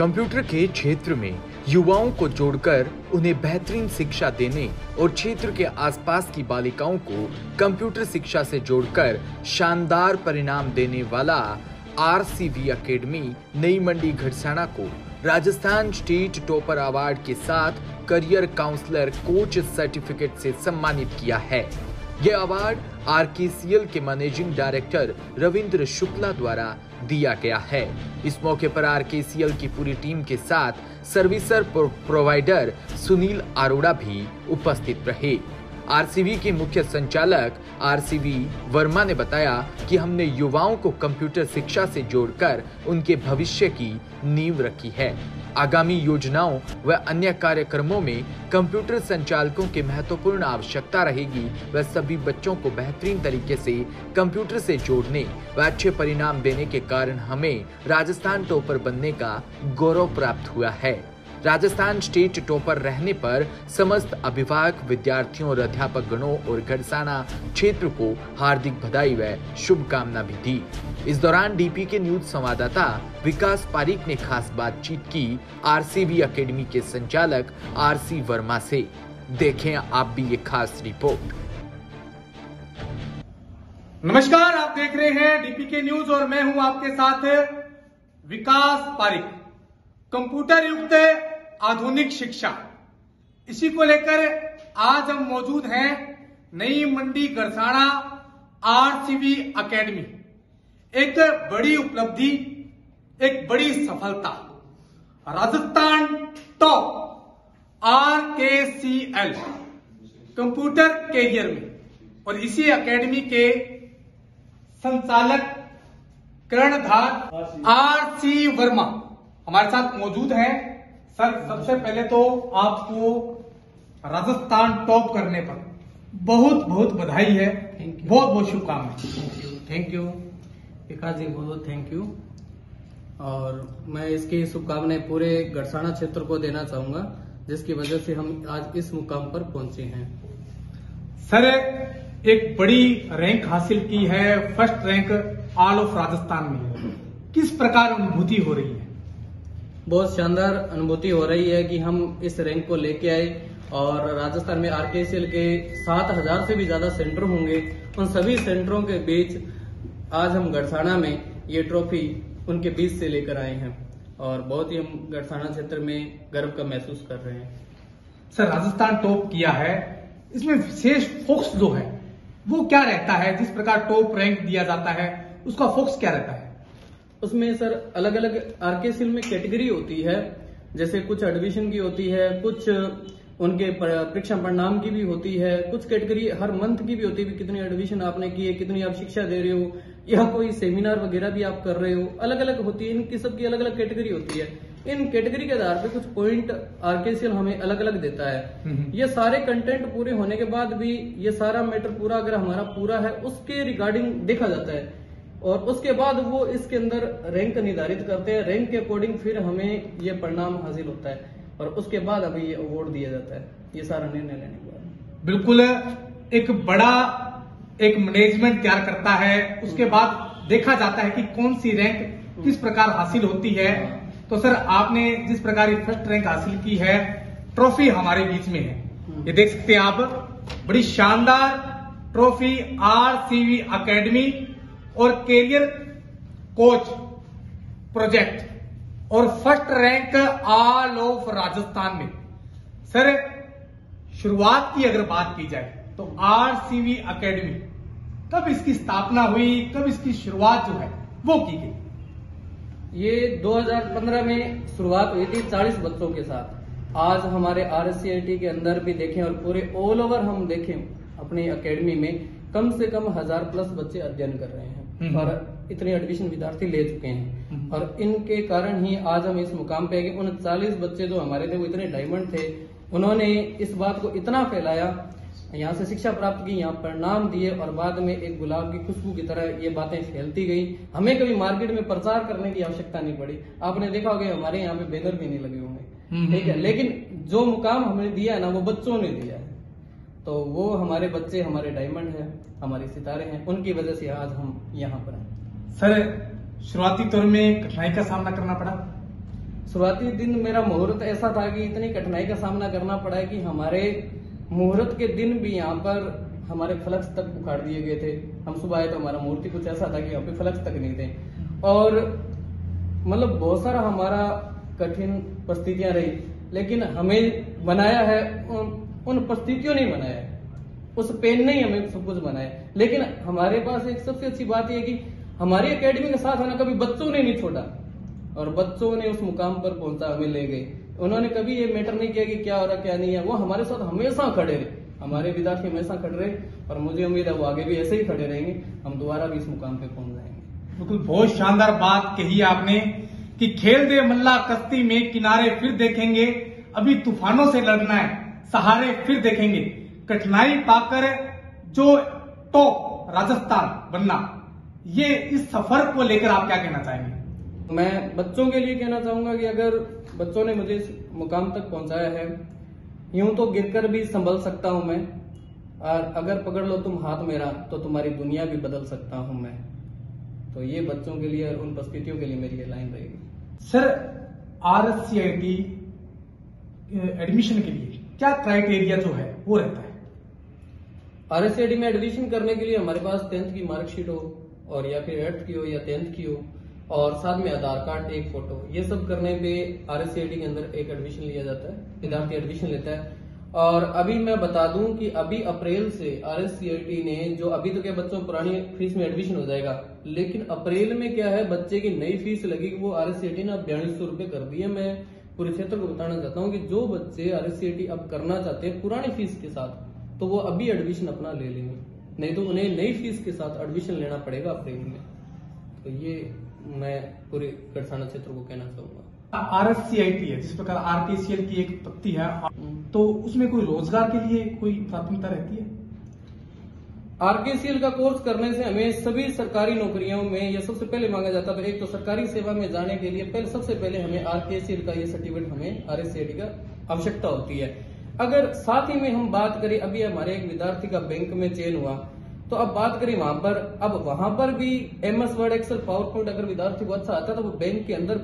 Computer के क्षेत्र में युवाओं को जोड़कर उन्हें बेहतरीन शिक्षा देने और क्षेत्र के आसपास की बालिकाओं को कंप्यूटर शिक्षा से जोड़कर शानदार परिणाम देने वाला आरसीवी अकेडमी नई मंडी घड़साना को राजस्थान स्टेट टॉपर अवार्ड के साथ करियर काउंसलर कोच सर्टिफिकेट से सम्मानित किया है। यह अवार्ड आरकेसीएल के मैनेजिंग डायरेक्टर रविंद्र शुक्ला द्वारा दिया गया है। इस मौके पर आरकेसीएल की पूरी टीम के साथ सर्विसर प्रोवाइडर सुनील अरोड़ा भी उपस्थित रहे। आरसीबी के मुख्य संचालक आरसीबी वर्मा ने बताया कि हमने युवाओं को कंप्यूटर शिक्षा से जोड़कर उनके भविष्य की नींव रखी है। आगामी योजनाओं व अन्य कार्यक्रमों में कंप्यूटर संचालकों की महत्वपूर्ण आवश्यकता रहेगी व सभी बच्चों को बेहतरीन तरीके से कंप्यूटर से जोड़ने व अच्छे परिणाम देने के कारण हमें राजस्थान टॉपर बनने का गौरव प्राप्त हुआ है। राजस्थान स्टेट टॉपर रहने पर समस्त अभिभावक विद्यार्थियों और अध्यापक गणों और घड़साना क्षेत्र को हार्दिक बधाई व शुभकामना भी दी। इस दौरान डीपी के न्यूज़ संवाददाता विकास पारिक ने खास बातचीत की आरसीबी एकेडमी के संचालक आरसी वर्मा से। देखें आप भी ये खास रिपोर्ट। नमस्कार, आप देख रहे हैं डीपी के न्यूज़ और मैं हूँ आपके साथ विकास पारिक। कंप्यूटर युक्त आधुनिक शिक्षा। इसी को लेकर आज हम मौजूद हैं नई मंडी गरसाना आरसीबी एकेडमी एक बड़ी उपलब्धि, एक बड़ी सफलता। राजस्थान टॉप आर के सी एल कंप्यूटर कैरियर में। और इसी एकेडमी के संचालक कर्णधार आर सी वर्मा हमारे साथ मौजूद हैं। सर सबसे पहले तो आपको राजस्थान टॉप करने पर बहुत बहुत बधाई है। बहुत बहुत शुभकामनाएँ। थैंक यू विकास जी बहुत बहुत थैंक यू और मैं इसकी शुभकामनाएँ पूरे गड़साना क्षेत्र को देना चाहूँगा जिसकी वजह से हम आज इस मुकाम पर पहुँचे हैं। सर एक बड़ी रैंक हासिल की है। First rank all of Rajasthan में किस प्रकार अनुभूति हो रही है? बहुत शानदार अनुभूति हो रही है कि हम इस रैंक को लेके आए और राजस्थान में आरकेसीएल के सात हज़ार से भी ज़्यादा सेंटर होंगे। उन सभी सेंटरों के बीच आज हम गढ़साना में ये ट्रॉफी उनके बीच से लेकर आए हैं और बहुत ही हम गढ़साना क्षेत्र में गर्व का महसूस कर रहे हैं। सर, राजस्थान टॉप किया है। इसमें विशेष फोक्स जो है, वो क्या रहता है? जिस प्रकार टॉप रैंक दिया जाता है, उसका फोक्स क्या रहता है? उसमें सर अलग अलग आरकेसीएल में कैटेगरी होती है जैसे कुछ एडमिशन की होती है कुछ उनके परीक्षा परिणाम की भी होती है कुछ कैटेगरी हर मंथ की भी होती है कितनी एडमिशन आपने की है कितनी आप शिक्षा दे रहे हो या कोई सेमिनार वगैरह भी आप कर रहे हो अलग अलग होती है इनकी सबकी अलग अलग कैटेगरी होती है। इन कैटेगरी के आधार पे कुछ पॉइंट आरकेसीएल हमें अलग अलग देता है। ये सारे कंटेंट पूरे होने के बाद भी ये सारा मैटर पूरा अगर हमारा पूरा है उसके रिगार्डिंग देखा जाता है। और उसके बाद वो इसके अंदर रैंक निर्धारित करते हैं। रैंक के अकॉर्डिंग फिर हमें ये परिणाम हासिल होता है और उसके बाद अभी ये अवार्ड दिया जाता है। ये सारा निर्णय लेने के बाद। बिल्कुल एक बड़ा एक मैनेजमेंट तैयार करता है। उसके बाद देखा जाता है कि कौन सी रैंक किस प्रकार हासिल होती है। तो सर आपने जिस प्रकार फ़र्स्ट रैंक हासिल की है ट्रॉफी हमारे बीच में है। ये देख सकते हैं आप बड़ी शानदार ट्रॉफी आर सीवी अकेडमी और कैरियर कोच प्रोजेक्ट और first rank all of Rajasthan में। सर शुरुआत की अगर बात की जाए तो आरसीवी एकेडमी कब इसकी स्थापना हुई, कब इसकी शुरुआत जो है, वो की गई? ये 2015 में शुरुआत हुई थी 40 बच्चों के साथ। आज हमारे आर के अंदर भी देखें और पूरे ऑल ओवर हम देखें अपनी एकेडमी में कम से कम हज़ार प्लस बच्चे अध्ययन कर रहे हैं और इतने एडमिशन विद्यार्थी ले चुके हैं। और इनके कारण ही आज हम इस मुकाम पे कि उन चालीस बच्चे जो हमारे थे वो इतने डायमंड थे। उन्होंने इस बात को इतना फैलाया यहाँ से शिक्षा प्राप्त की यहाँ परिणाम दिए और बाद में एक गुलाब की खुशबू की तरह ये बातें फैलती गई। हमें कभी मार्केट में प्रचार करने की आवश्यकता नहीं पड़ी। आपने देखा होगा हमारे यहाँ पे बैनर भी नहीं लगे होंगे ठीक है लेकिन जो मुकाम हमने दिया है ना वो बच्चों ने दिया है। तो वो हमारे बच्चे हमारे डायमंड है हमारे सितारे हैं उनकी वजह से आज हम यहाँ पर हैं। सर शुरुआती तौर में कठिनाई का सामना करना पड़ा? शुरुआती दिन मेरा मुहूर्त ऐसा था कि इतनी कठिनाई का सामना करना पड़ा कि हमारे मुहूर्त के दिन भी यहाँ पर हमारे फ्लक्स तक उखाड़ दिए गए थे। हम सुबह आए तो हमारा मूर्ति कुछ ऐसा था कि यहाँ पे फ्लक्स तक नहीं थे। और मतलब बहुत सारा हमारा कठिन परिस्थितियाँ रही लेकिन हमें बनाया है उन, परिस्थितियों ने बनाया उस पेन ने ही हमें सब कुछ बनाया लेकिन हमारे पास एक सबसे अच्छी बात यह कि हमारी एकेडमी के साथ होना कभी बच्चों ने नहीं छोड़ा। और बच्चों ने उस मुकाम पर पहुँचा हमें ले गए। उन्होंने कभी ये मैटर नहीं किया कि क्या हो रहा क्या नहीं है। वो हमारे साथ हमेशा खड़े रहे। हमारे विद्यार्थी हमेशा खड़े रहे। और मुझे उम्मीद है वो आगे भी ऐसे ही खड़े रहेंगे। हम दोबारा भी इस मुकाम पे पहुँच जाएँगे। बिल्कुल बहुत शानदार बात कही आपने कि खेल दे मल्ला कश्ती में किनारे फिर देखेंगे। अभी तूफानों से लड़ना है। सहारे फिर देखेंगे। कठिनाई पाकर जो टॉप राजस्थान बनना ये इस सफ़र को लेकर आप क्या कहना चाहेंगे? मैं बच्चों के लिए कहना चाहूँगा कि अगर बच्चों ने मुझे इस मुकाम तक पहुँचाया है यूँ तो गिरकर भी संभल सकता हूँ मैं और अगर पकड़ लो तुम हाथ मेरा तो तुम्हारी दुनिया भी बदल सकता हूँ मैं। तो ये बच्चों के लिए और उन परिस्थितियों के लिए मेरी ये लाइन रहेगी। सर आर एडमिशन के लिए। क्या क्राइटेरिया जो है, वो रहता है। आर में एडमिशन करने के लिए हमारे पास टेंथ की मार्कशीट हो और या फिर एट्थ की हो या टेंथ की हो और साथ में आधार कार्ड, एक फ़ोटो ये सब करने पे आर के अंदर एक एडमिशन लिया जाता है, विद्यार्थी एडमिशन लेता है। और अभी मैं बता दूँ कि अभी अप्रैल से आर ने जो अभी तो क्या बच्चों पुरानी फ़ीस में एडमिशन हो जाएगा, लेकिन अप्रैल में क्या है, बच्चे की नई फ़ीस लगेगी, वो आर एस ने अब बयालीस सौ रुपये कर दी है। मैं पूरे क्षेत्र को बताना चाहता हूँ कि जो बच्चे आर अब करना चाहते हैं पुरानी फ़ीस के साथ तो वो अभी एडमिशन अपना ले लेंगे। नहीं तो उन्हें नई फ़ीस के साथ एडमिशन लेना पड़ेगा अप्रैल में। तो ये मैं पूरे गढ़साना क्षेत्र को कहना चाहूँगा। R S C I T है जिस प्रकार आर के सी एल की एक पत्ती है हम्म। तो उसमें कोई रोज़गार के लिए कोई प्राथमिकता रहती है? आरकेसीएल का कोर्स करने से हमें सभी सरकारी नौकरियों में यह सबसे पहले मांगा जाता है। एक तो सरकारी सेवा में जाने के लिए पहले सबसे पहले हमें आरकेसीएल का ये सर्टिफिकेट हमें आर का आवश्यकता होती है। अगर साथ ही में हम बात करें, अभी हमारे एक विद्यार्थी का बैंक में चयन हुआ तो अब बात करें वहाँ पर। अब वहाँ पर भी MS Word, Excel, PowerPoint अगर विद्यार्थी को अच्छा आता है तो वो बैंक के अंदर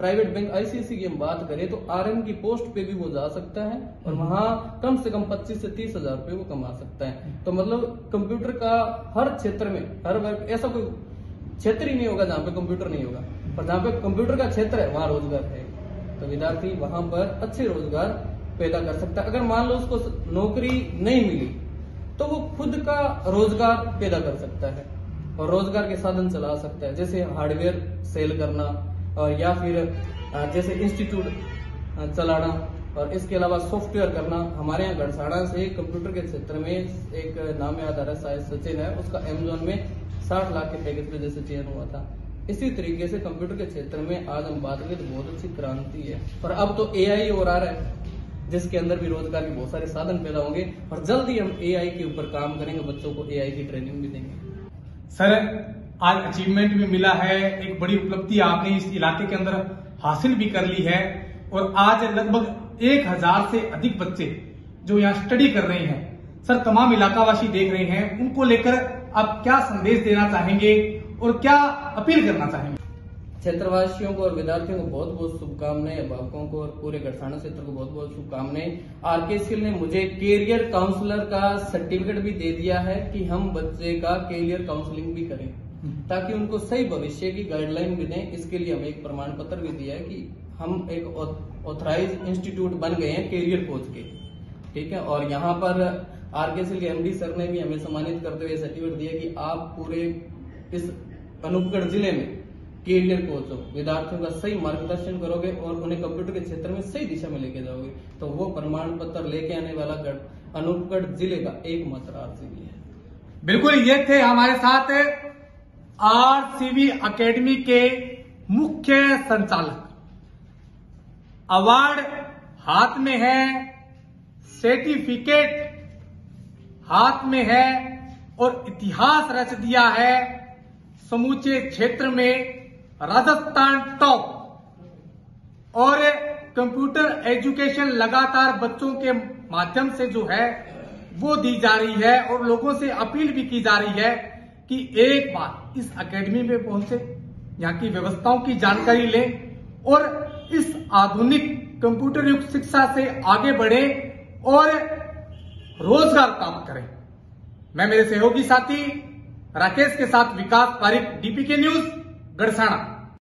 प्राइवेट बैंक आईसीसी की हम बात करें तो आरएम की पोस्ट पे भी वो जा सकता है और वहाँ कम से कम 25 से तीस हज़ार रुपए वो कमा सकता है। तो मतलब कंप्यूटर का हर क्षेत्र में हर वर्ग ऐसा कोई क्षेत्र ही नहीं होगा जहाँ पे कंप्यूटर नहीं होगा। पर जहाँ पे कंप्यूटर का क्षेत्र है वहाँ रोज़गार है। तो विद्यार्थी वहाँ पर अच्छे रोज़गार पैदा कर सकता है। अगर मान लो उसको नौकरी नहीं मिली तो वो खुद का रोज़गार पैदा कर सकता है और रोज़गार के साधन चला सकता है। जैसे हार्डवेयर सेल करना और या फिर जैसे इंस्टीट्यूट चलाना और इसके अलावा सॉफ्टवेयर करना। हमारे यहाँ गढ़साड़ा से कंप्यूटर के क्षेत्र में एक नाम याद आ रहा है, शायद सचिन है। उसका एमेजोन में साठ लाख के पैकेज में जैसे चयन हुआ था। इसी तरीके से कंप्यूटर के क्षेत्र में आज हम बात करें तो बहुत अच्छी क्रांति है। और अब तो एआई और आ रहा है, जिसके अंदर भी रोज़गार के बहुत सारे साधन पैदा होंगे। और जल्द ही हम एआई के ऊपर काम करेंगे, बच्चों को एआई की ट्रेनिंग भी देंगे। सर आज अचीवमेंट भी मिला है, एक बड़ी उपलब्धि आपने इस इलाके के अंदर हासिल भी कर ली है और आज लगभग एक हज़ार से अधिक बच्चे जो यहाँ स्टडी कर रहे हैं, सर तमाम इलाकावासी देख रहे हैं, उनको लेकर आप क्या संदेश देना चाहेंगे और क्या अपील करना चाहेंगे? क्षेत्रवासियों को और विद्यार्थियों को बहुत बहुत शुभकामनाएँ, अभिभावकों को और पूरे गढ़साना क्षेत्र को बहुत बहुत शुभकामनाएँ। आर के स्किल ने मुझे कैरियर काउंसलर का सर्टिफिकेट भी दे दिया है कि हम बच्चे का कैरियर काउंसलिंग भी करें। ताकि उनको सही भविष्य की गाइडलाइन भी दें। इसके लिए हमें एक प्रमाण पत्र भी दिया है कि हम एक ऑथराइज इंस्टीट्यूट बन गए हैं कैरियर कोच के। ठीक है? और यहाँ पर आरके के एमडी सर ने भी हमें सम्मानित करते हुए सर्टिफिकेट दिया कि आप पूरे इस अनूपगढ़ ज़िले में कैरियर कोच हो। विद्यार्थियों का सही मार्गदर्शन करोगे और उन्हें कंप्यूटर के क्षेत्र में सही दिशा में लेके जाओगे। तो वो प्रमाण पत्र लेके आने वाला अनूपगढ़ ज़िले का एकमात्र आरसीबी है। बिल्कुल, ये थे हमारे साथ आरसीबी अकेडमी के मुख्य संचालक। अवार्ड हाथ में है सर्टिफिकेट हाथ में है और इतिहास रच दिया है समूचे क्षेत्र में राजस्थान टॉप। और कंप्यूटर एजुकेशन लगातार बच्चों के माध्यम से जो है, वो दी जा रही है और लोगों से अपील भी की जा रही है कि एक बार इस एकेडमी में पहुँचे, यहाँ की व्यवस्थाओं की जानकारी लें और इस आधुनिक कंप्यूटर युक्त शिक्षा से आगे बढ़े और रोज़गार काम करें। मैं मेरे सहयोगी साथी राकेश के साथ विकास पारिक डीपी के न्यूज़ गढ़साना